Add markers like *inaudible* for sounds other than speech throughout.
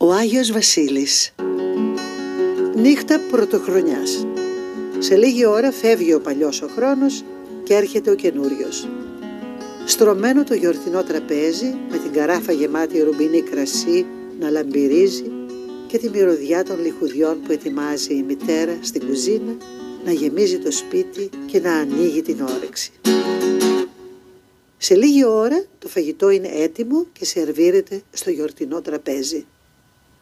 Ο Άγιος Βασίλης Νύχτα πρωτοχρονιάς Σε λίγη ώρα φεύγει ο παλιός ο χρόνος και έρχεται ο καινούριος. Στρωμένο το γιορτινό τραπέζι με την καράφα γεμάτη ρουμπινή κρασί να λαμπυρίζει και τη μυρωδιά των λιχουδιών που ετοιμάζει η μητέρα στην κουζίνα να γεμίζει το σπίτι και να ανοίγει την όρεξη. Σε λίγη ώρα το φαγητό είναι έτοιμο και σερβίρεται στο γιορτινό τραπέζι.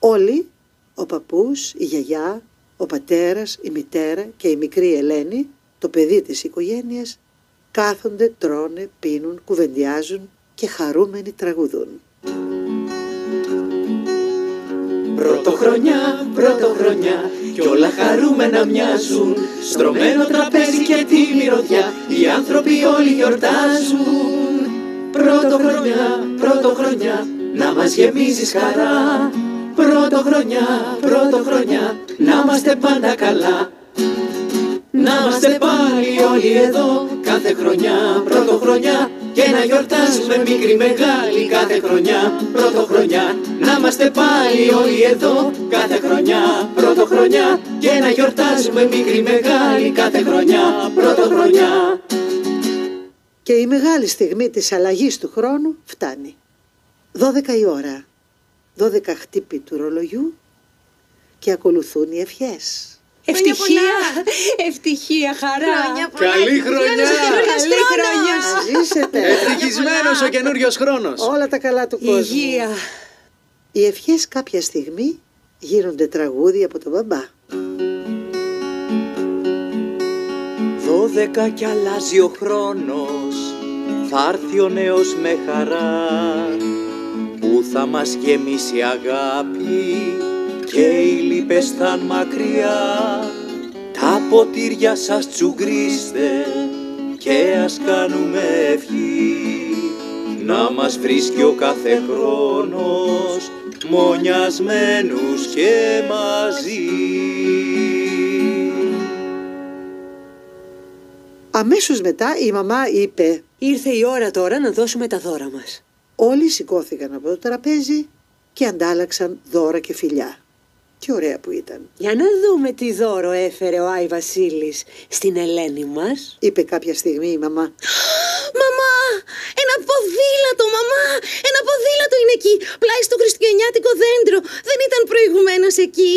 Όλοι, ο παππούς, η γιαγιά, ο πατέρας, η μητέρα και η μικρή Ελένη, το παιδί της οικογένειας, κάθονται, τρώνε, πίνουν, κουβεντιάζουν και χαρούμενοι τραγουδούν. Πρωτοχρονιά, πρωτοχρονιά κι όλα χαρούμενα μοιάζουν. Στρωμένο τραπέζι και τη μυρωδιά οι άνθρωποι όλοι γιορτάζουν. Πρωτοχρονιά, πρωτοχρονιά να μας γεμίζεις χαρά Πρωτοχρονιά, πρωτοχρονιά να είμαστε πάντα καλά. Να είμαστε πάλι όλοι εδώ κάθε χρονιά, πρωτοχρονιά και να γιορτάζουμε μικρή μεγάλη κάθε χρονιά, πρωτοχρονιά. Να είμαστε πάλι όλοι εδώ κάθε χρονιά, πρωτοχρονιά και να γιορτάζουμε μικρή μεγάλη κάθε χρονιά, πρωτοχρονιά. Και η μεγάλη στιγμή της αλλαγής του χρόνου φτάνει. 12 η ώρα, 12 χτύπη του ρολογιού και ακολουθούν οι ευχές. Ευτυχία, ευτυχία, χαρά. Χρόνια πολλά. Καλή χρονιά. Καλή χρονιά. Ζήσετε. Ευτυχισμένος ο καινούριο χρόνος. Όλα τα καλά του κόσμου. Υγεία. Οι ευχές κάποια στιγμή γίνονται τραγούδι από τον μπαμπά. Δώδεκα κι αλλάζει ο χρόνος Θα έρθει ο νέος με χαρά Που θα μας γεμίσει αγάπη Και οι λύπες θα μακριά. Τα ποτήρια σας τσουγκρίστε Και ας κάνουμε ευχή. Να μας βρίσκει ο κάθε χρόνος Μονιασμένους και μαζί. Αμέσως μετά η μαμά είπε Ήρθε η ώρα τώρα να δώσουμε τα δώρα μας. Όλοι σηκώθηκαν από το τραπέζι και αντάλλαξαν δώρα και φιλιά. Τι ωραία που ήταν, Για να δούμε τι δώρο έφερε ο Άι Βασίλης στην Ελένη μας. είπε κάποια στιγμή η μαμά. *gasps* Μαμά! Ένα ποδήλατο, μαμά! Ένα ποδήλατο είναι εκεί, πλάι στο χριστουγεννιάτικο δέντρο. Δεν ήταν προηγουμένως εκεί.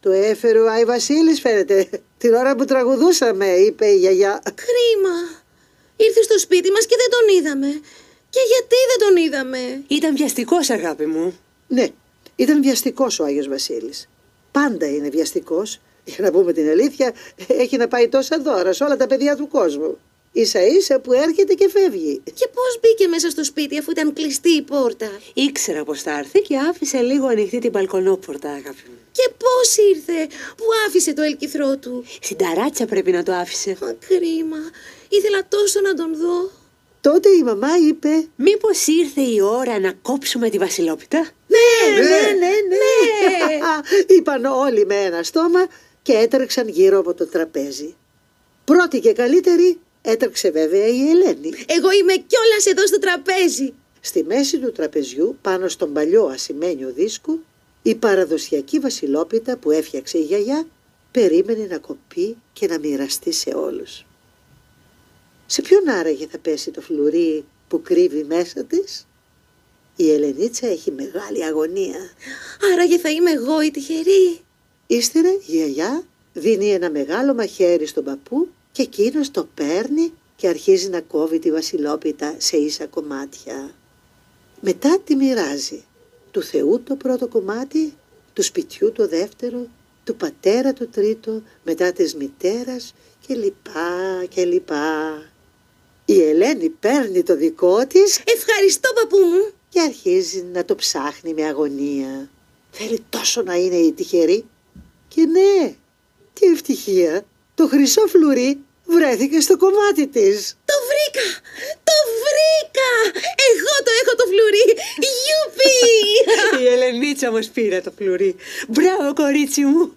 Το έφερε ο Άι Βασίλης φαίνεται. Την ώρα που τραγουδούσαμε, είπε η γιαγιά. Κρίμα. Ήρθε στο σπίτι μας και δεν τον είδαμε. Και γιατί δεν τον είδαμε; Ήταν βιαστικός αγάπη μου. Ναι, ήταν βιαστικός ο Άγιος Βασίλης. Πάντα είναι βιαστικός. Για να πούμε την αλήθεια, έχει να πάει τόσα δώρα σε όλα τα παιδιά του κόσμου. Ίσα ίσα που έρχεται και φεύγει. Και πώς μπήκε μέσα στο σπίτι αφού ήταν κλειστή η πόρτα; Ήξερα πως θα έρθει και άφησε λίγο ανοιχτή την μπαλκονόπορτα αγάπη μου. Και πώς ήρθε, που άφησε το ελκυθρό του; Στην ταράτσα πρέπει να το άφησε. Μα κρίμα. Ήθελα τόσο να τον δω. Τότε η μαμά είπε Μήπως ήρθε η ώρα να κόψουμε τη βασιλόπιτα; Ναι, ναι, ναι, ναι. *laughs* Είπαν όλοι με ένα στόμα και έτρεξαν γύρω από το τραπέζι. Πρώτη και καλύτερη έτρεξε βέβαια η Ελένη. Εγώ είμαι κιόλας εδώ στο τραπέζι. Στη μέση του τραπεζιού, πάνω στον παλιό ασημένιο δίσκο, η παραδοσιακή βασιλόπιτα που έφτιαξε η γιαγιά περίμενε να κοπεί και να μοιραστεί σε όλους. Σε ποιον άραγε θα πέσει το φλουρί που κρύβει μέσα της; Η Ελενίτσα έχει μεγάλη αγωνία. Άραγε θα είμαι εγώ η τυχερή. Ύστερα η γιαγιά δίνει ένα μεγάλο μαχαίρι στον παππού και εκείνος το παίρνει και αρχίζει να κόβει τη βασιλόπιτα σε ίσα κομμάτια. Μετά τη μοιράζει. Του Θεού το πρώτο κομμάτι, του σπιτιού το δεύτερο, του πατέρα το τρίτο, μετά της μητέρας και λοιπά και λοιπά. Η Ελένη παίρνει το δικό της Ευχαριστώ παππού μου. και αρχίζει να το ψάχνει με αγωνία. Θέλει τόσο να είναι η τυχερή. Και ναι, τι ευτυχία, το χρυσό φλουρί βρέθηκε στο κομμάτι της. Το βρήκα! Το βρήκα! Εγώ το έχω το φλουρί! Γιουπί! *laughs* Η Ελενίτσα μας πήρε το φλουρί. Μπράβο κορίτσι μου.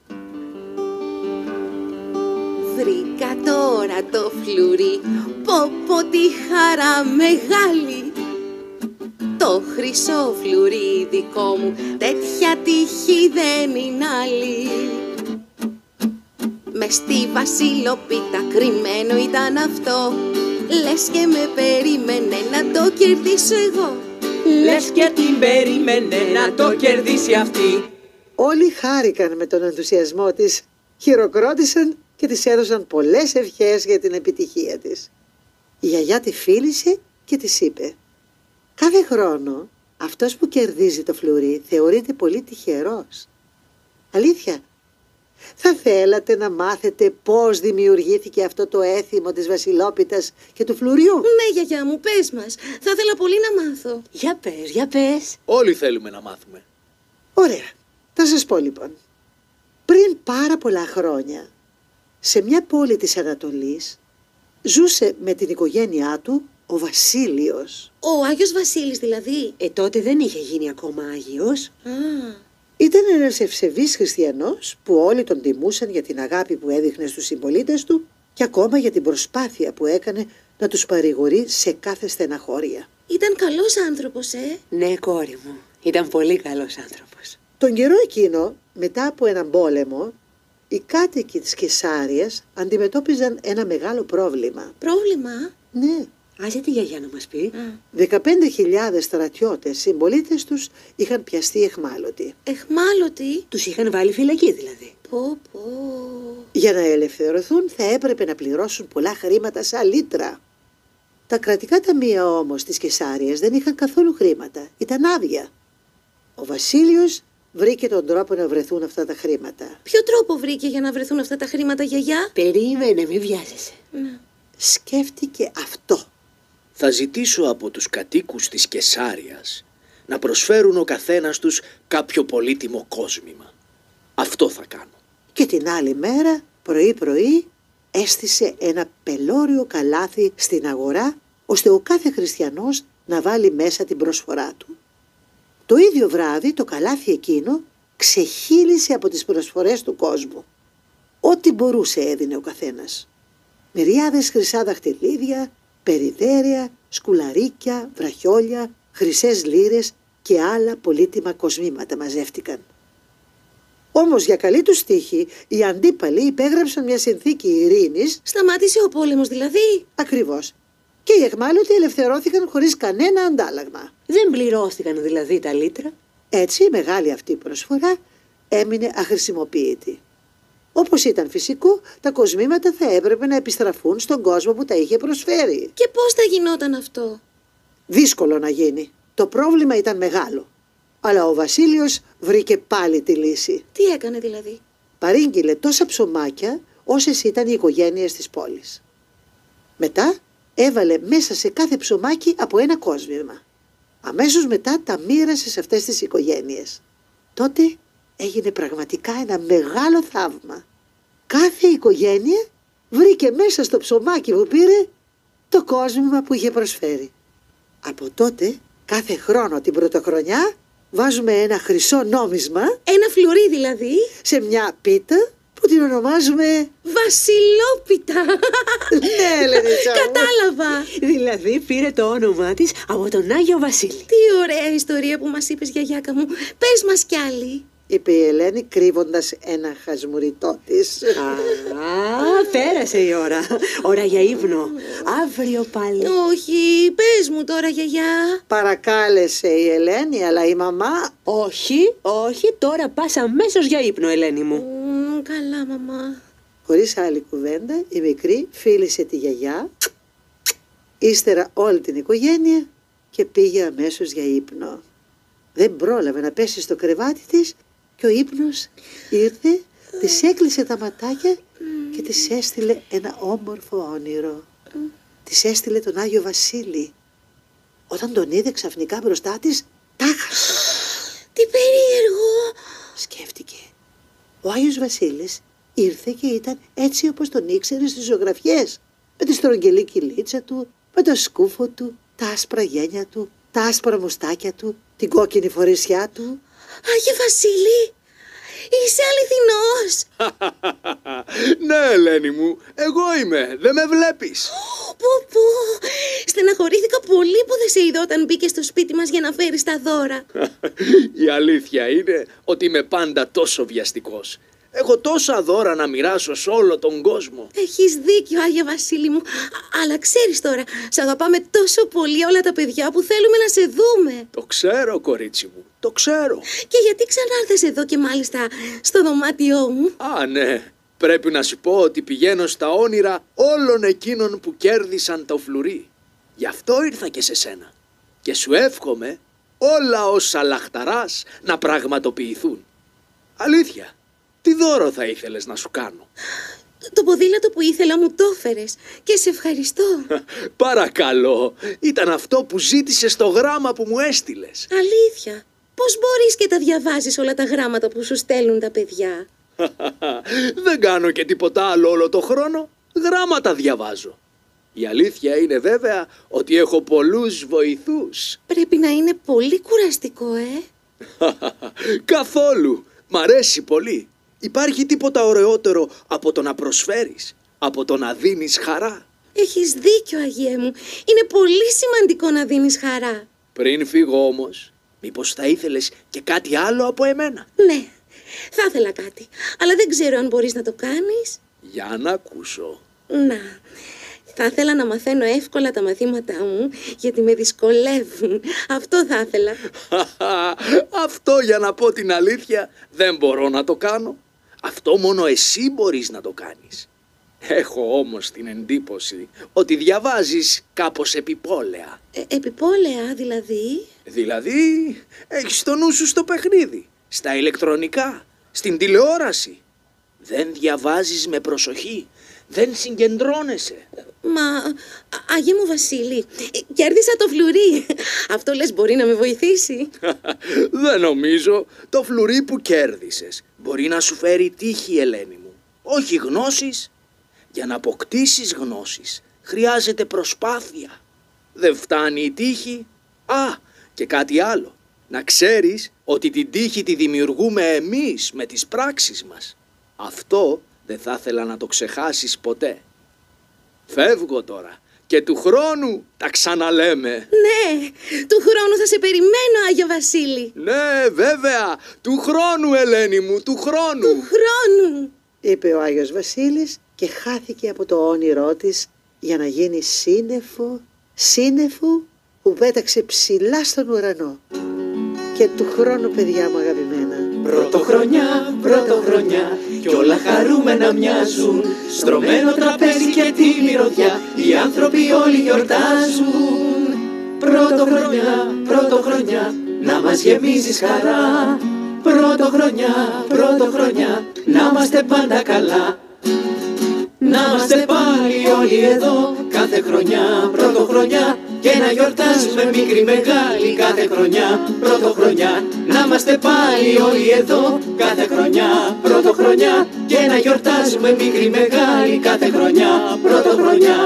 Τώρα το φλουρί. Πω πω τη χαρά μεγάλη. Το χρυσό φλουρί δικό μου τέτοια τύχη δεν είναι άλλη. Με στη βασιλοπίτα κρυμμένο ήταν αυτό. Λες και με περίμενε να το κερδίσω εγώ. Λες και την περίμενε να το κερδίσει αυτή. Όλοι χάρηκαν με τον ενθουσιασμό της, χειροκρότησαν και της έδωσαν πολλές ευχές για την επιτυχία της. Η γιαγιά τη φίλησε και της είπε «Κάθε χρόνο αυτός που κερδίζει το φλουρί θεωρείται πολύ τυχερός. Αλήθεια, θα θέλατε να μάθετε πώς δημιουργήθηκε αυτό το έθιμο της βασιλόπιτας και του φλουριού; Ναι γιαγιά μου πες μας Θα ήθελα πολύ να μάθω Για πες, για πες. Όλοι θέλουμε να μάθουμε. Ωραία, θα σας πω λοιπόν. Πριν πάρα πολλά χρόνια, σε μια πόλη της Ανατολής, ζούσε με την οικογένειά του ο Βασίλειος. Ο Άγιος Βασίλης δηλαδή; Ε, τότε δεν είχε γίνει ακόμα Άγιος. Α, Ήταν ένας ευσεβής χριστιανός που όλοι τον τιμούσαν για την αγάπη που έδειχνε στους συμπολίτες του και ακόμα για την προσπάθεια που έκανε να τους παρηγορεί σε κάθε στεναχώρια. Ήταν καλός άνθρωπος ε; Ναι, κόρη μου. Ήταν πολύ καλός άνθρωπος. Τον καιρό εκείνο, μετά από έναν πόλεμο, οι κάτοικοι της Κεσάριας αντιμετώπιζαν ένα μεγάλο πρόβλημα. Πρόβλημα; Ναι, Άσε τη γιαγιά να μας πει. Α, 15.000 στρατιώτες συμπολίτες τους είχαν πιαστεί εχμάλωτοι. Εχμάλωτη Τους είχαν βάλει φυλακή δηλαδή. Πω πω Για να ελευθερωθούν θα έπρεπε να πληρώσουν πολλά χρήματα σαν λίτρα. Τα κρατικά ταμεία όμως της Κεσάριας δεν είχαν καθόλου χρήματα. Ήταν άδεια. Ο Βασίλειος βρήκε τον τρόπο να βρεθούν αυτά τα χρήματα. Ποιο τρόπο βρήκε για να βρεθούν αυτά τα χρήματα γιαγιά; Περίμενε, μη βιάζεσαι. Ναι. Σκέφτηκε αυτό. Θα ζητήσω από τους κατοίκους της Κεσάριας να προσφέρουν ο καθένας τους κάποιο πολύτιμο κόσμημα. Αυτό θα κάνω. Και την άλλη μέρα, πρωί-πρωί, έστησε ένα πελώριο καλάθι στην αγορά, ώστε ο κάθε χριστιανός να βάλει μέσα την προσφορά του. Το ίδιο βράδυ το καλάθι εκείνο ξεχύλισε από τις προσφορές του κόσμου. Ό,τι μπορούσε έδινε ο καθένας. Μυριάδες χρυσά δαχτυλίδια, περιδέρια, σκουλαρίκια, βραχιόλια, χρυσές λύρες και άλλα πολύτιμα κοσμήματα μαζεύτηκαν. Όμως για καλή τους τύχη οι αντίπαλοι υπέγραψαν μια συνθήκη ειρήνης Σταμάτησε ο πόλεμος δηλαδή ακριβώς και οι εχμάλωτοι ελευθερώθηκαν χωρίς κανένα αντάλλαγμα. Δεν πληρώθηκαν δηλαδή τα λίτρα. Έτσι η μεγάλη αυτή προσφορά έμεινε αχρησιμοποιητή. Όπως ήταν φυσικό, τα κοσμήματα θα έπρεπε να επιστραφούν στον κόσμο που τα είχε προσφέρει. Και πώς θα γινόταν αυτό; Δύσκολο να γίνει. Το πρόβλημα ήταν μεγάλο. Αλλά ο Βασίλειος βρήκε πάλι τη λύση. Τι έκανε δηλαδή; Παρήγγειλε τόσα ψωμάκια όσες ήταν οι οικογένειες της πόλης. Μετά έβαλε μέσα σε κάθε ψωμάκι από ένα κόσμημα. Αμέσως μετά τα μοίρασε σε αυτές τις οικογένειες. Τότε έγινε πραγματικά ένα μεγάλο θαύμα. Κάθε οικογένεια βρήκε μέσα στο ψωμάκι που πήρε το κόσμημα που είχε προσφέρει. Από τότε κάθε χρόνο την πρωτοχρονιά βάζουμε ένα χρυσό νόμισμα Ένα φλουρί δηλαδή σε μια πίτα που την ονομάζουμε... Βασιλόπιτα ναι, Ελενίτσα μου. Κατάλαβα Δηλαδή πήρε το όνομά της από τον Άγιο Βασίλη. Τι ωραία ιστορία που μας είπες γιαγιάκα μου Πες μας κι άλλη είπε η Ελένη κρύβοντας ένα χασμουριτό της. Α, πέρασε η ώρα. Ώρα για ύπνο. Αύριο πάλι. Όχι πες μου τώρα γιαγιά Παρακάλεσε η Ελένη, αλλά η μαμά... Όχι, όχι, τώρα πας αμέσως για ύπνο, Ελένη μου. Μμ, Καλά μαμά Χωρίς άλλη κουβέντα, η μικρή φίλησε τη γιαγιά, ύστερα όλη την οικογένεια και πήγε αμέσως για ύπνο. Δεν πρόλαβε να πέσει στο κρεβάτι της και ο ύπνος ήρθε, της έκλεισε τα ματάκια και της έστειλε ένα όμορφο όνειρο. Της έστειλε τον Άγιο Βασίλη. Όταν τον είδε ξαφνικά μπροστά της, τάχασε. Τι περίεργο Σκέφτηκε. Ο Άγιος Βασίλης ήρθε και ήταν έτσι όπως τον ήξερε στις ζωγραφιές. Με τη στρογγυλή κυλίτσα του, με το σκούφο του, τα άσπρα γένια του, τα άσπρα μουστάκια του, την κόκκινη φορεσιά του. Άγιε Βασίλη είσαι αληθινός. *laughs* ναι, Ελένη μου, εγώ είμαι. Δεν με βλέπεις. Πω πω, στεναχωρήθηκα πολύ που δεν σε είδα όταν μπήκες στο σπίτι μας για να φέρεις τα δώρα. *laughs* Η αλήθεια είναι ότι είμαι πάντα τόσο βιαστικός. Έχω τόσα δώρα να μοιράσω σε όλο τον κόσμο. Έχεις δίκιο, Άγια Βασίλη μου. Α- Αλλά ξέρεις τώρα, σε αγαπάμε τόσο πολύ όλα τα παιδιά που θέλουμε να σε δούμε. Το ξέρω, κορίτσι μου. Το ξέρω. Και γιατί ξανάρθες εδώ και μάλιστα στο δωμάτιό μου; Α, ναι. Πρέπει να σου πω ότι πηγαίνω στα όνειρα όλων εκείνων που κέρδισαν το φλουρί. Γι' αυτό ήρθα και σε σένα. Και σου εύχομαι όλα όσα λαχταράς να πραγματοποιηθούν. Αλήθεια, τι δώρο θα ήθελες να σου κάνω; Το ποδήλατο που ήθελα μου το έφερες και σε ευχαριστώ. *laughs* Παρακαλώ, ήταν αυτό που ζήτησες στο γράμμα που μου έστειλες. Αλήθεια. Πώς μπορείς και τα διαβάζεις όλα τα γράμματα που σου στέλνουν τα παιδιά; *laughs* Δεν κάνω και τίποτα άλλο όλο το χρόνο. Γράμματα διαβάζω. Η αλήθεια είναι βέβαια ότι έχω πολλούς βοηθούς. Πρέπει να είναι πολύ κουραστικό, ε. *laughs* Καθόλου. Μ' αρέσει πολύ. Υπάρχει τίποτα ωραιότερο από το να προσφέρεις, από το να δίνεις χαρά. Έχεις δίκιο, Αγίε μου. Είναι πολύ σημαντικό να δίνεις χαρά. Πριν φύγω όμως, μήπως θα ήθελες και κάτι άλλο από εμένα; Ναι, θα ήθελα κάτι. Αλλά δεν ξέρω αν μπορείς να το κάνεις. Για να ακούσω. Να, θα ήθελα να μαθαίνω εύκολα τα μαθήματά μου, γιατί με δυσκολεύουν. Αυτό θα ήθελα. *laughs* Αυτό για να πω την αλήθεια δεν μπορώ να το κάνω. Αυτό μόνο εσύ μπορείς να το κάνεις. Έχω όμως την εντύπωση ότι διαβάζεις κάπως επιπόλαια. Ε, επιπόλαια, δηλαδή; Δηλαδή έχεις το νου σου στο παιχνίδι, στα ηλεκτρονικά, στην τηλεόραση. Δεν διαβάζεις με προσοχή, δεν συγκεντρώνεσαι. Μα, α- Άγιε μου Βασίλη, ε, κέρδισα το φλουρί. Αυτό λες μπορεί να με βοηθήσει; *laughs* Δεν νομίζω το φλουρί που κέρδισες μπορεί να σου φέρει τύχη, Ελένη μου. Όχι γνώσεις. Για να αποκτήσεις γνώσεις χρειάζεται προσπάθεια. Δεν φτάνει η τύχη. Α, και κάτι άλλο. Να ξέρεις ότι την τύχη τη δημιουργούμε εμείς με τις πράξεις μας. Αυτό δεν θα ήθελα να το ξεχάσεις ποτέ. Φεύγω τώρα και του χρόνου τα ξαναλέμε. Ναι, του χρόνου θα σε περιμένω, Άγιο Βασίλη. Ναι, βέβαια. Του χρόνου, Ελένη μου, του χρόνου. Του χρόνου. είπε ο Άγιος Βασίλης και χάθηκε από το όνειρό της για να γίνει σύννεφο, σύννεφο που πέταξε ψηλά στον ουρανό. Και του χρόνου, παιδιά μου αγαπημένα, Πρωτοχρονιά, πρωτοχρονιά κι όλα χαρούμενα μοιάζουν. Στρωμένο τραπέζι και τη μυρωδιά οι άνθρωποι όλοι γιορτάζουν. Πρωτοχρονιά, πρωτοχρονιά να μας γεμίζεις χαρά. Πρωτοχρονιά, πρωτοχρονιά να είμαστε πάντα καλά. Να είμαστε πάλι όλοι εδώ κάθε χρονιά, πρωτοχρονιά και να γιορτάζουμε μικρή μεγάλη κάθε χρονιά, πρωτοχρονιά Να είμαστε πάλι όλοι εδώ κάθε χρονιά, πρωτοχρονιά και να γιορτάζουμε μικρή μεγάλη κάθε χρονιά, πρωτοχρονιά